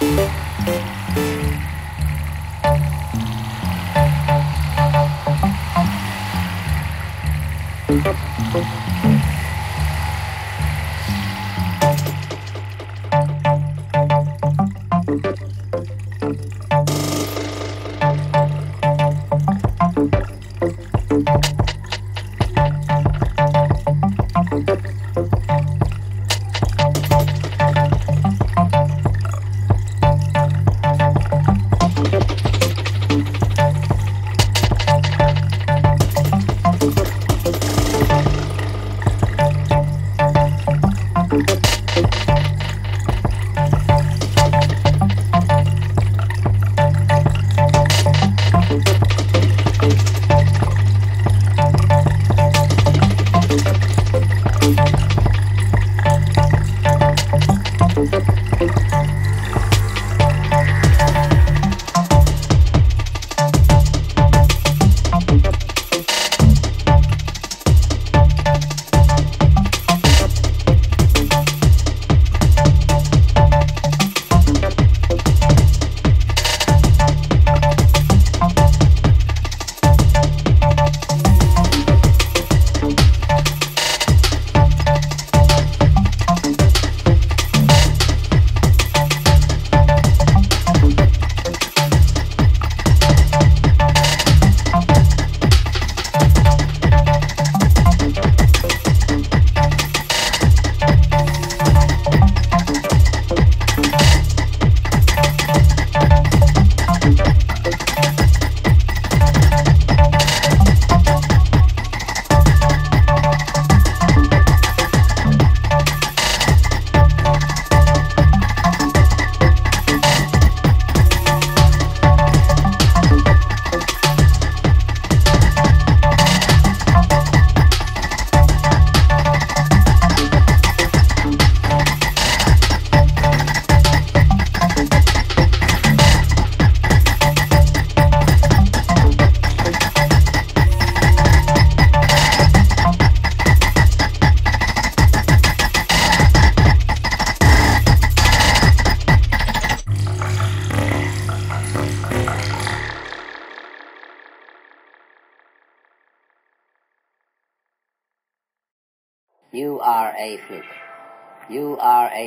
Thank you.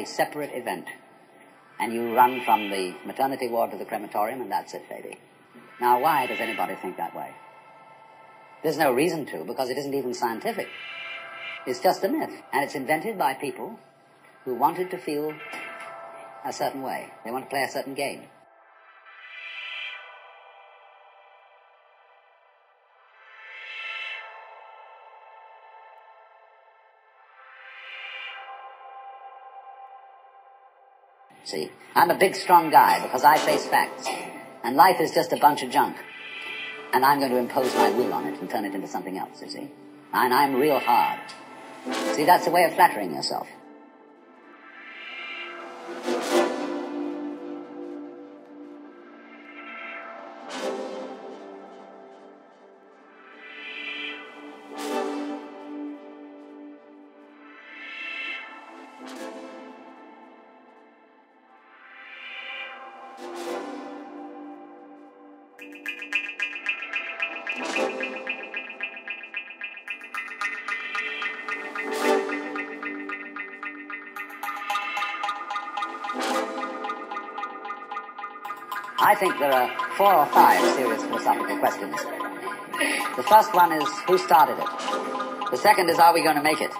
Separate event. And you run from the maternity ward to the crematorium, and that's it, baby. Now, why does anybody think that way? There's no reason to, because it isn't even scientific. It's just a myth, and it's invented by people who wanted to feel a certain way. They want to play a certain game. See, I'm a big, strong guy because I face facts. And life is just a bunch of junk. And I'm going to impose my will on it and turn it into something else, you see. And I'm real hard. See, that's a way of flattering yourself. Four or five serious philosophical questions. The first one is who started it? The second is are we going to make it?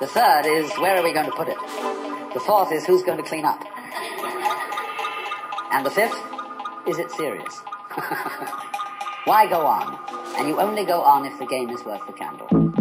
The third is where are we going to put it? The fourth is who's going to clean up? And the fifth, is it serious? Why go on? And you only go on if the game is worth the candle.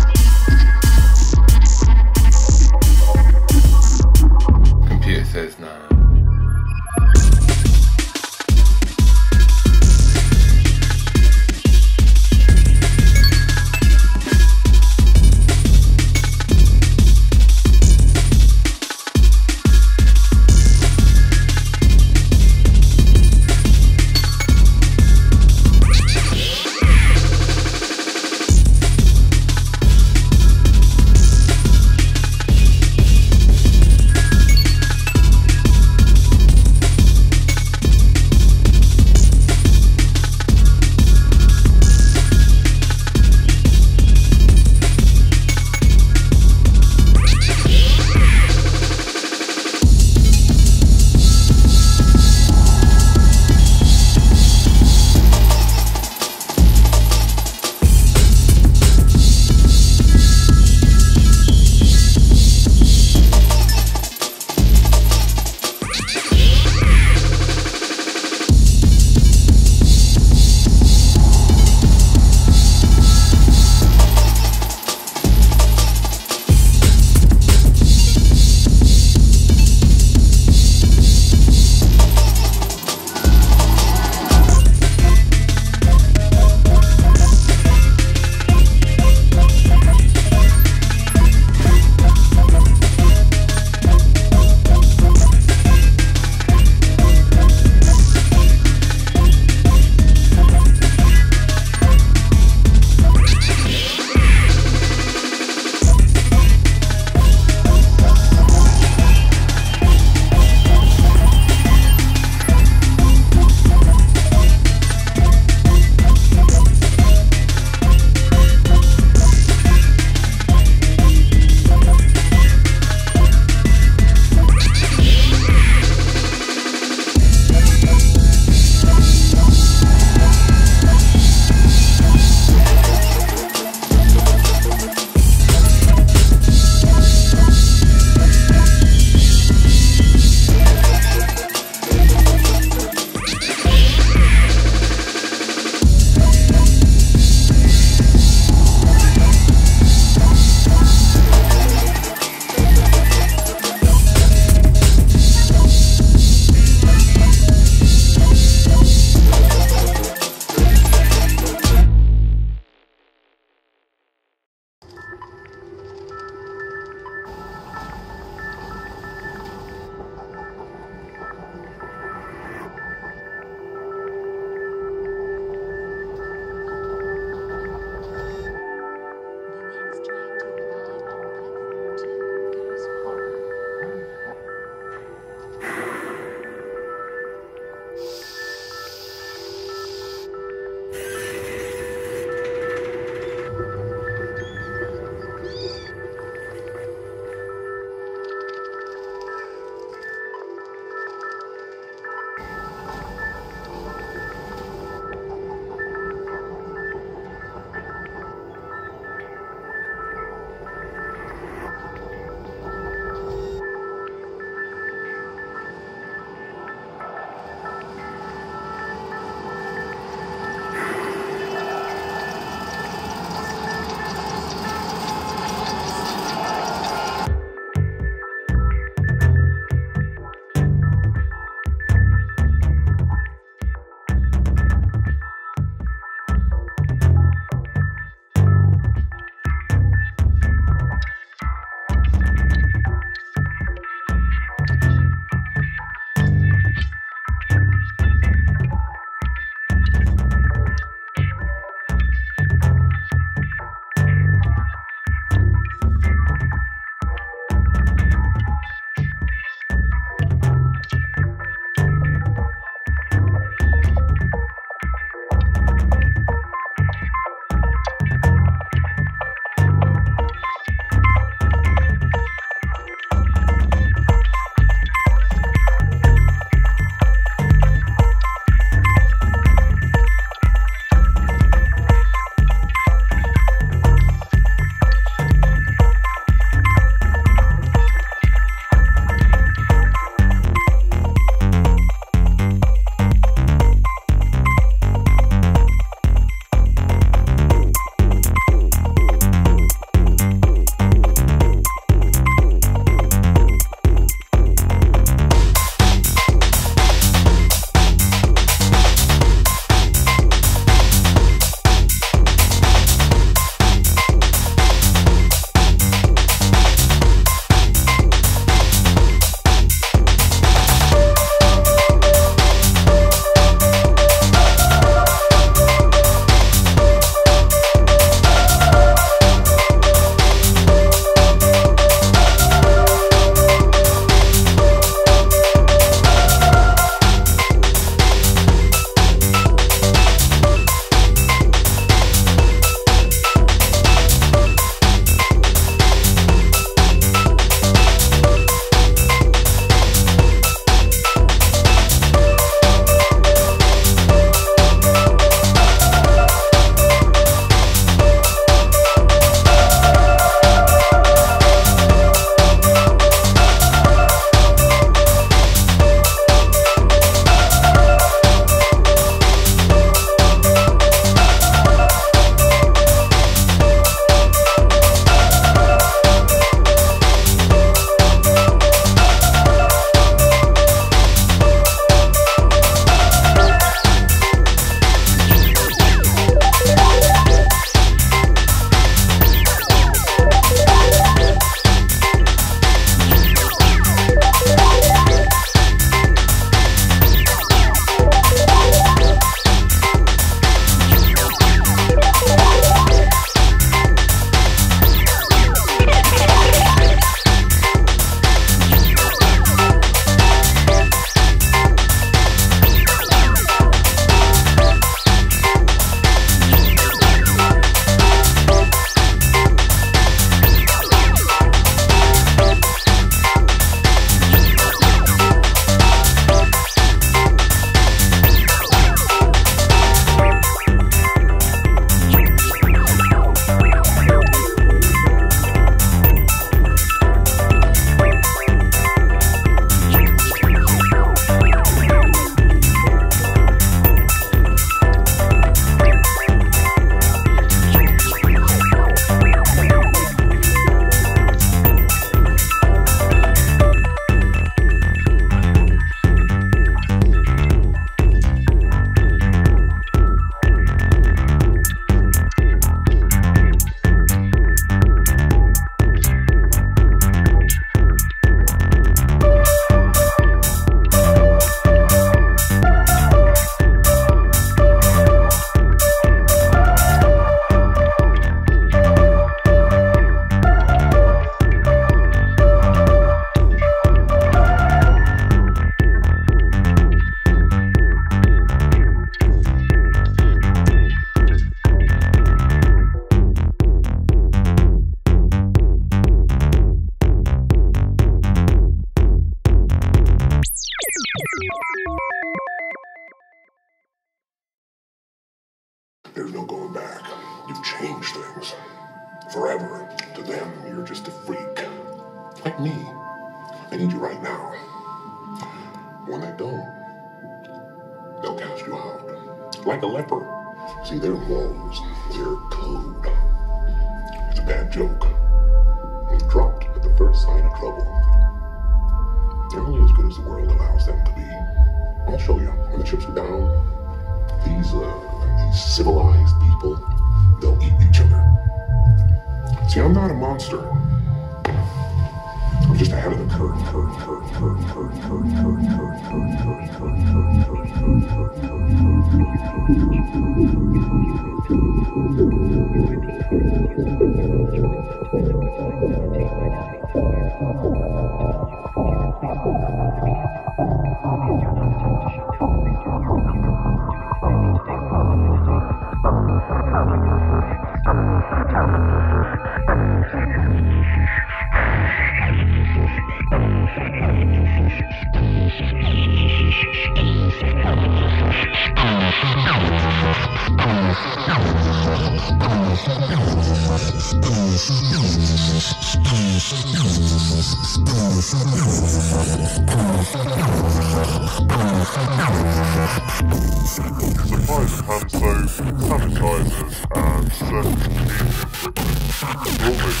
The price hand soap, sanitizers, and certain cleaning equipment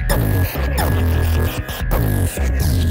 almost non-existent in supermarkets.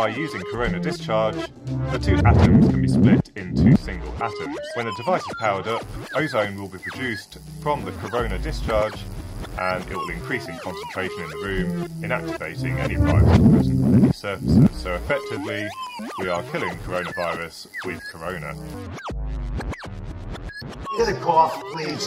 by using corona discharge, the two atoms can be split into single atoms. When the device is powered up, ozone will be produced from the corona discharge, and it will increase in concentration in the room, inactivating any virus present on any surfaces. So effectively, we are killing coronavirus with corona. Get a cough, please.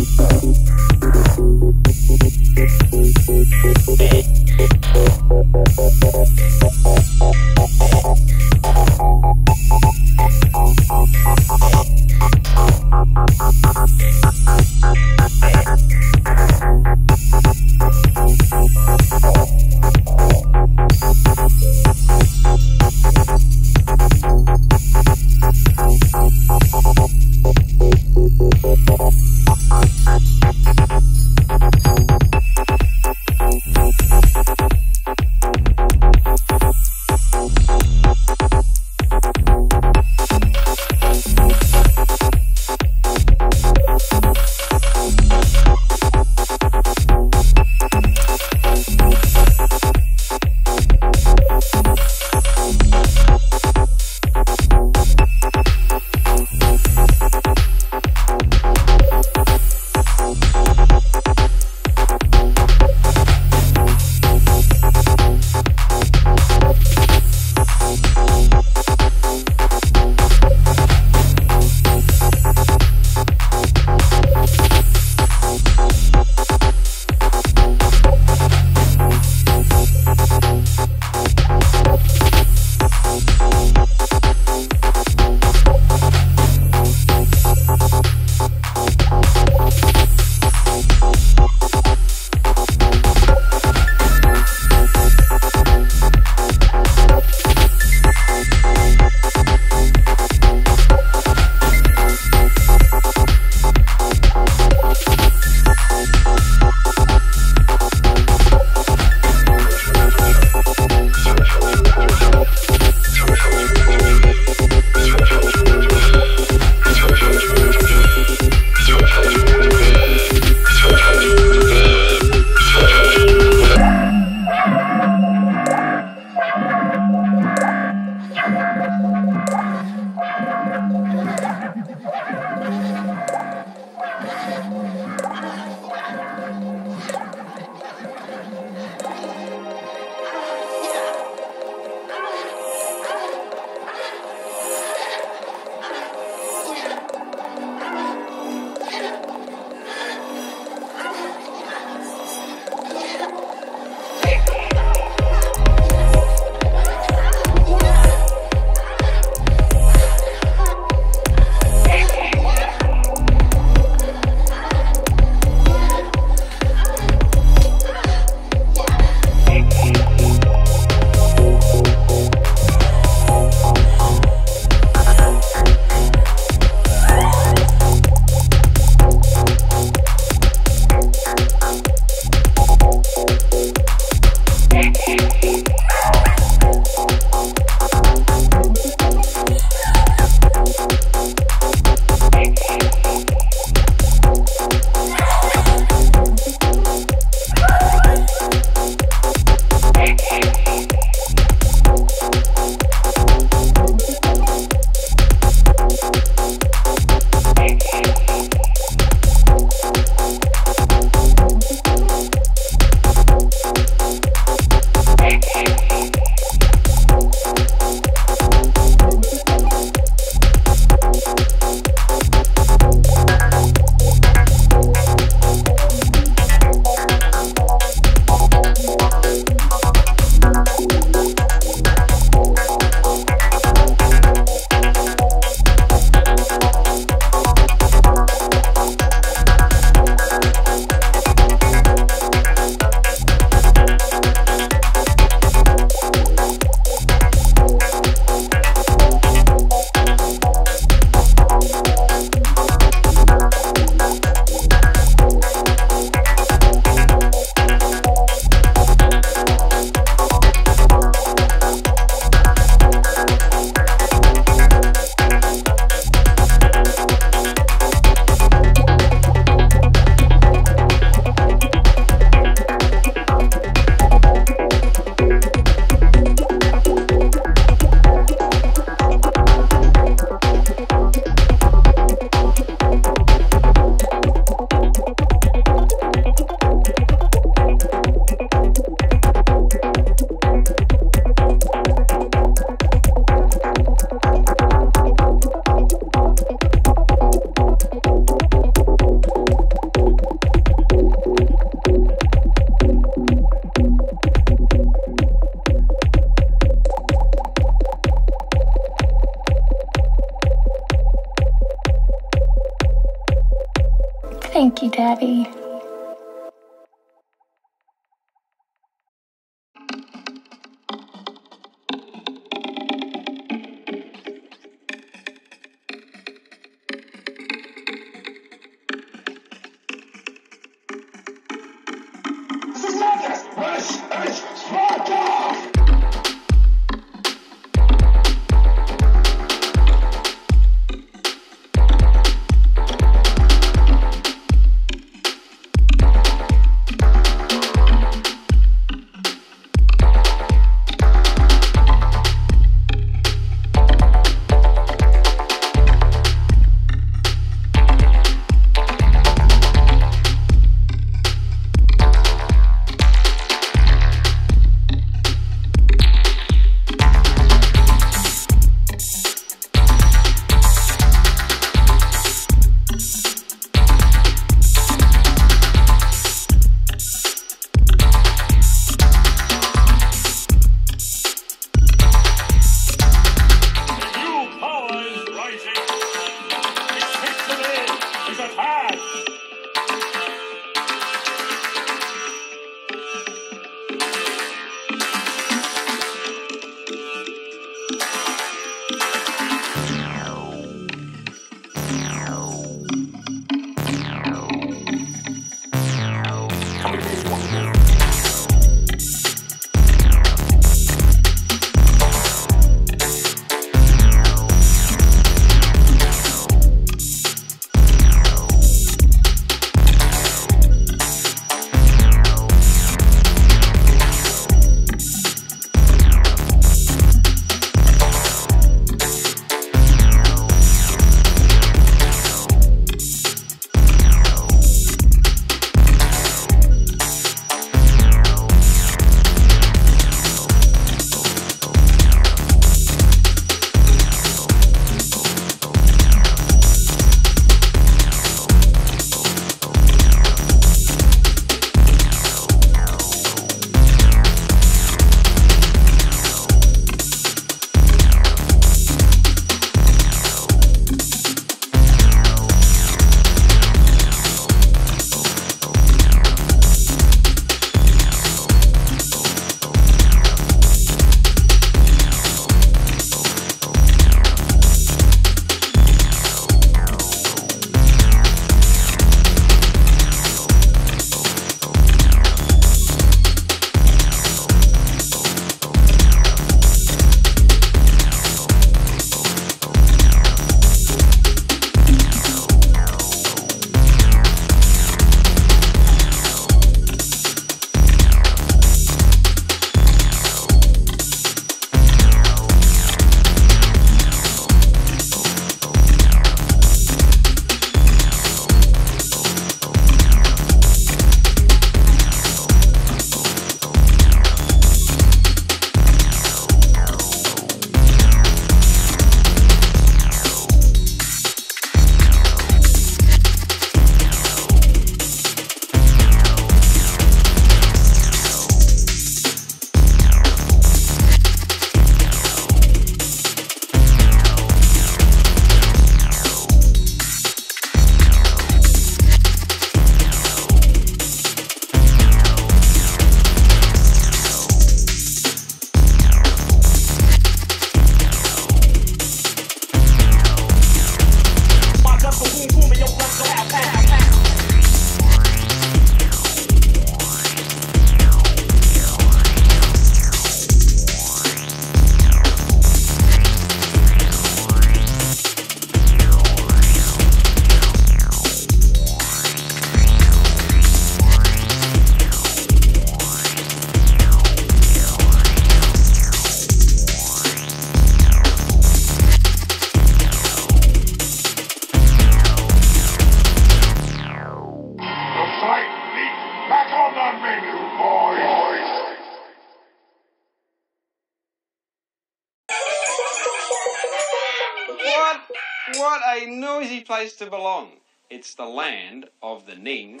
It's the land of the Ning,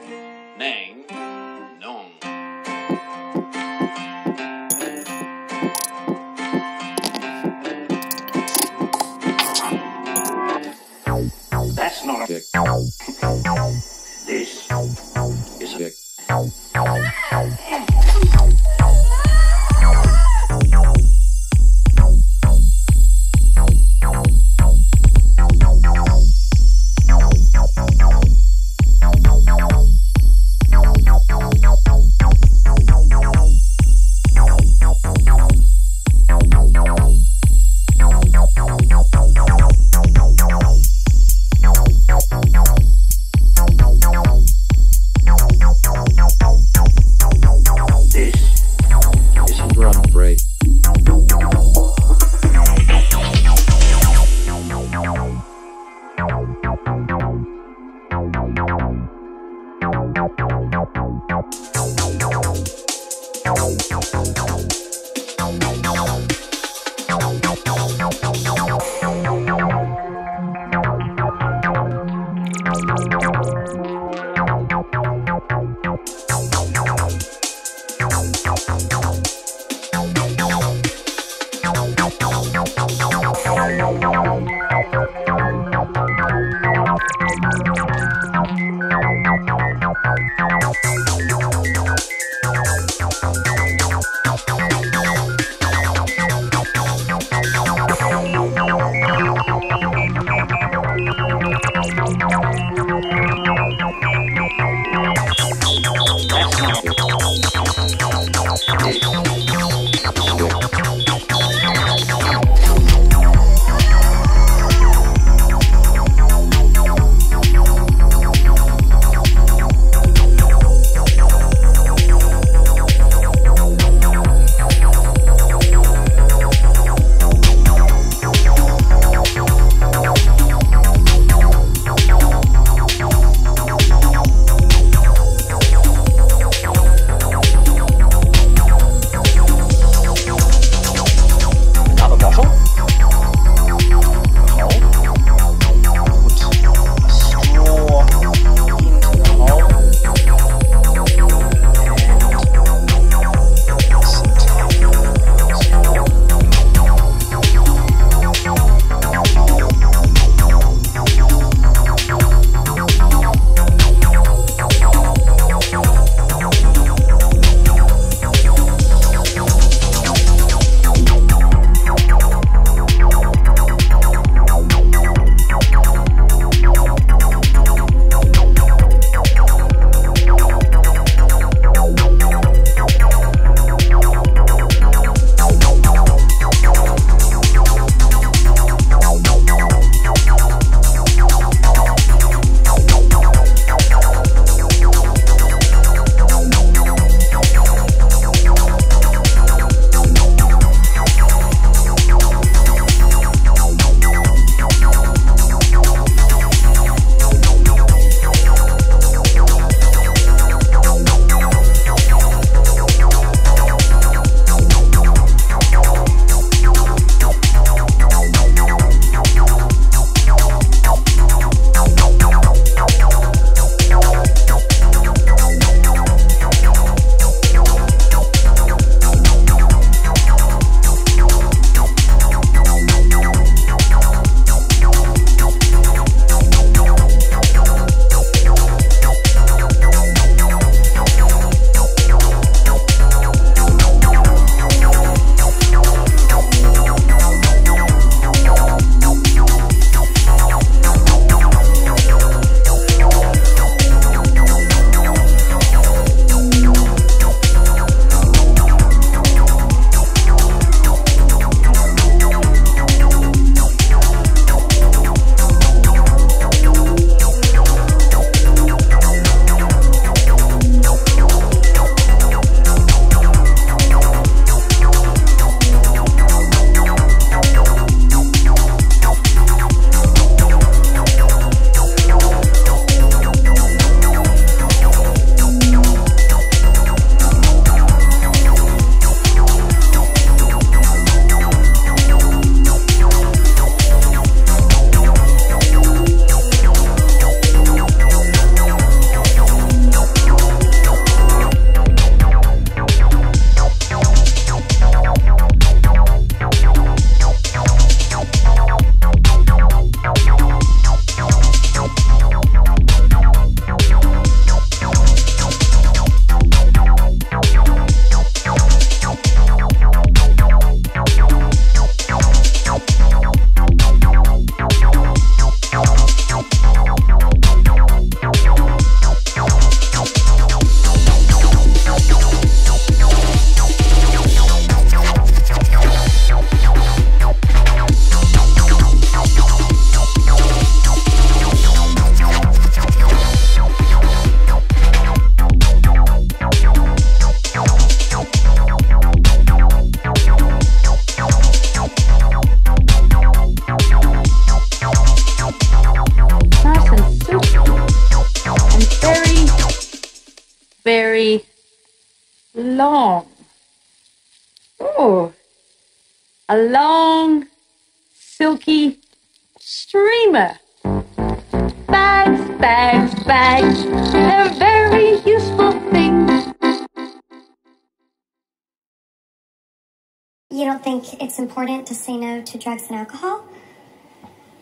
important to say no to drugs and alcohol?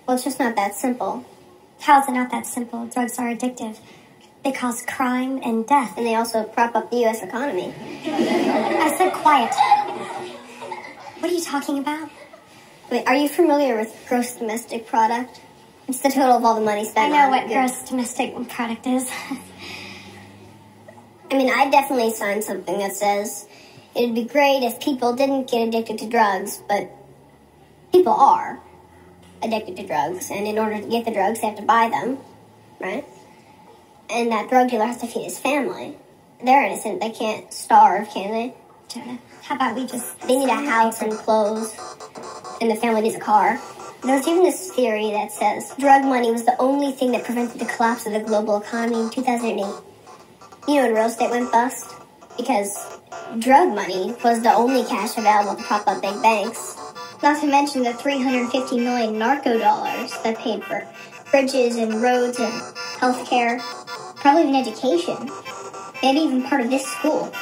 Well, it's just not that simple. How is it not that simple? Drugs are addictive. They cause crime and death. And they also prop up the U.S. economy. I said quiet. What are you talking about? Wait, are you familiar with gross domestic product? It's the total of all the money spent I know what gross domestic product is. I mean, I definitely signed something that says it'd be great if people didn't get addicted to drugs, but people are addicted to drugs, and in order to get the drugs, they have to buy them, right? And that drug dealer has to feed his family. They're innocent. They can't starve, can they? How about we just... They need a house and clothes, and the family needs a car. There's even this theory that says drug money was the only thing that prevented the collapse of the global economy in 2008. You know when real estate went bust? Because drug money was the only cash available to prop up big banks. Not to mention the 350 million narco dollars that paid for bridges and roads and healthcare, probably even education, maybe even part of this school.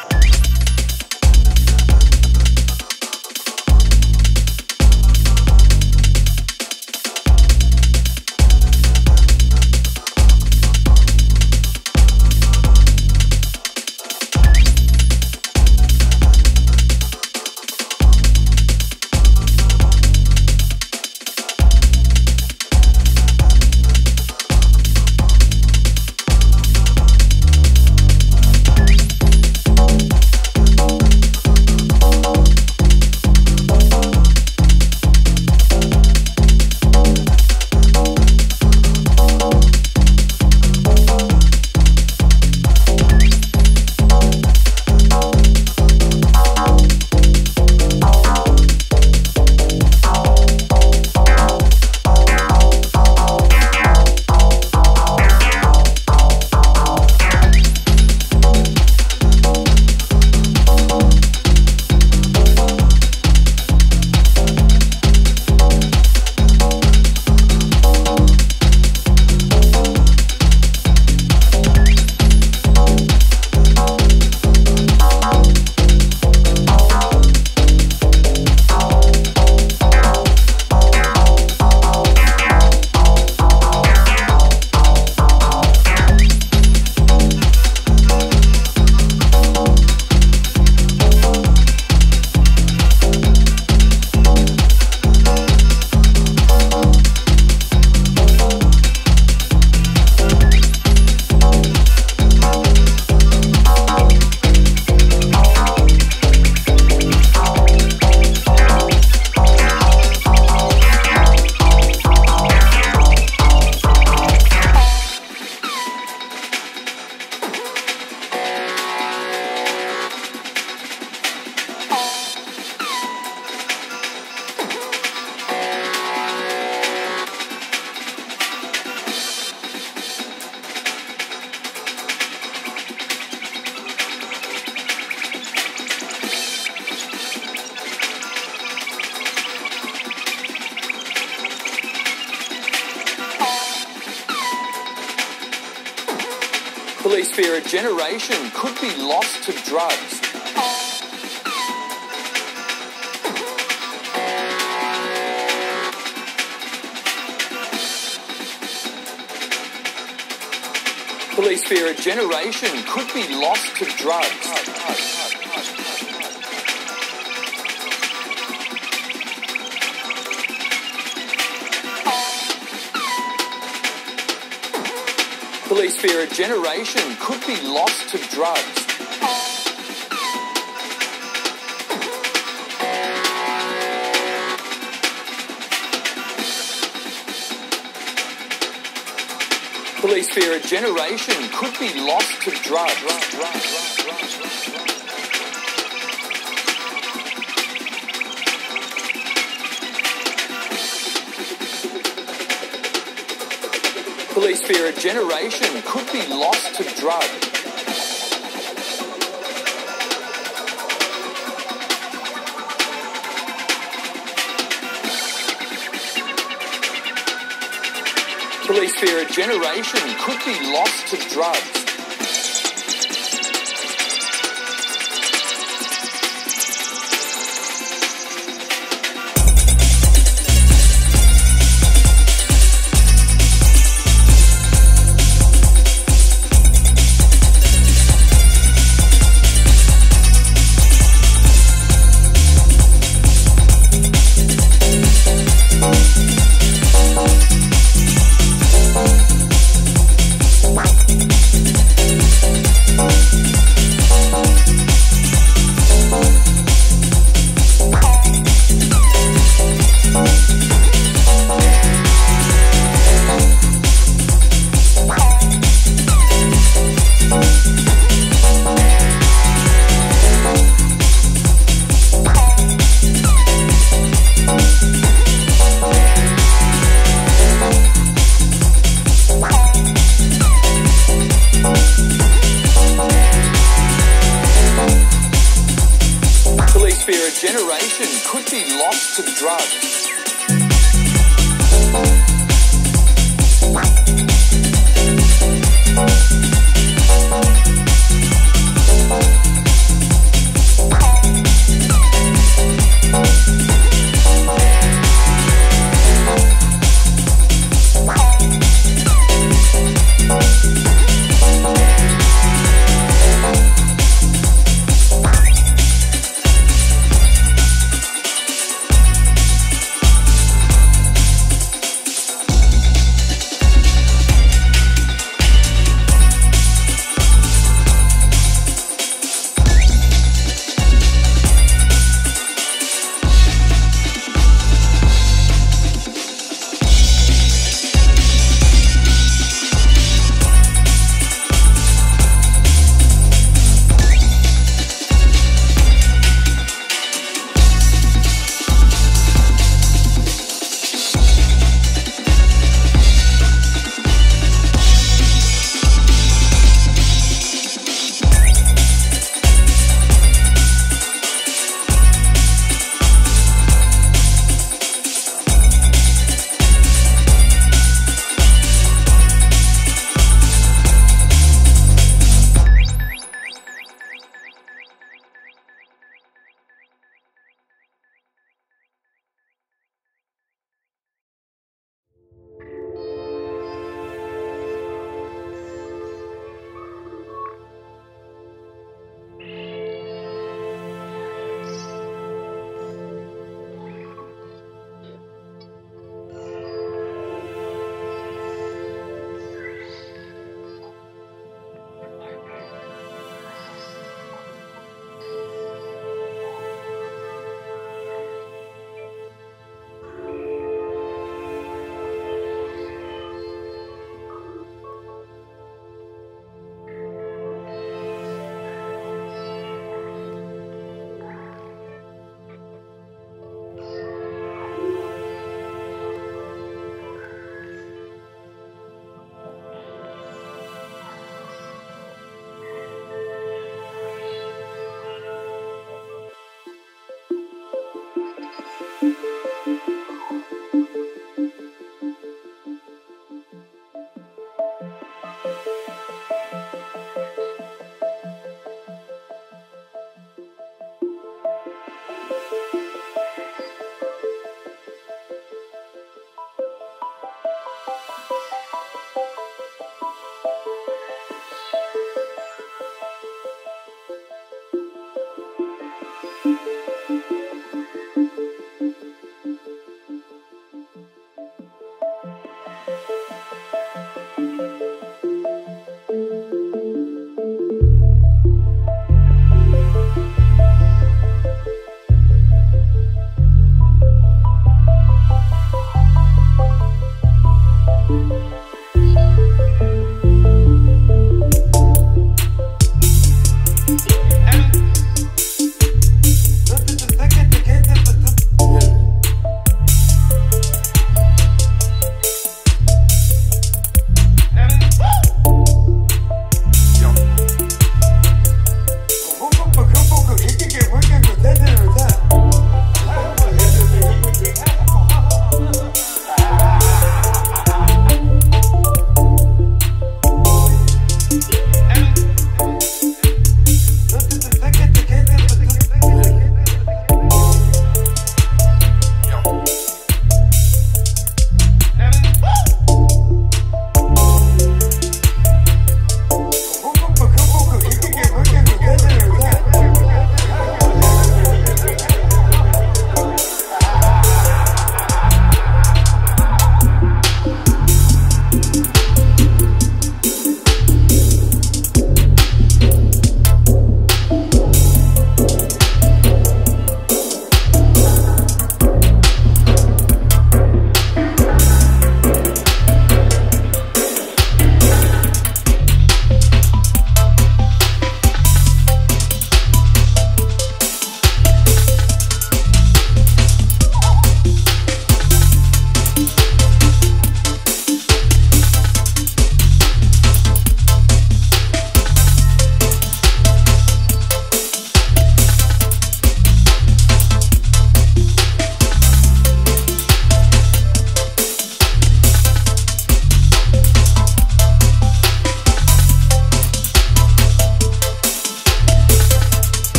Generation could be lost to drugs. Police fear a generation could be lost to drugs. fear a generation could be lost to drugs. Police fear a generation could be lost to drugs.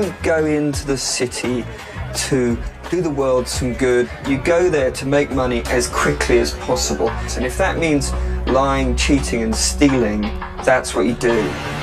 Don't go into the city to do the world some good. You go there to make money as quickly as possible. And if that means lying, cheating, and stealing, that's what you do.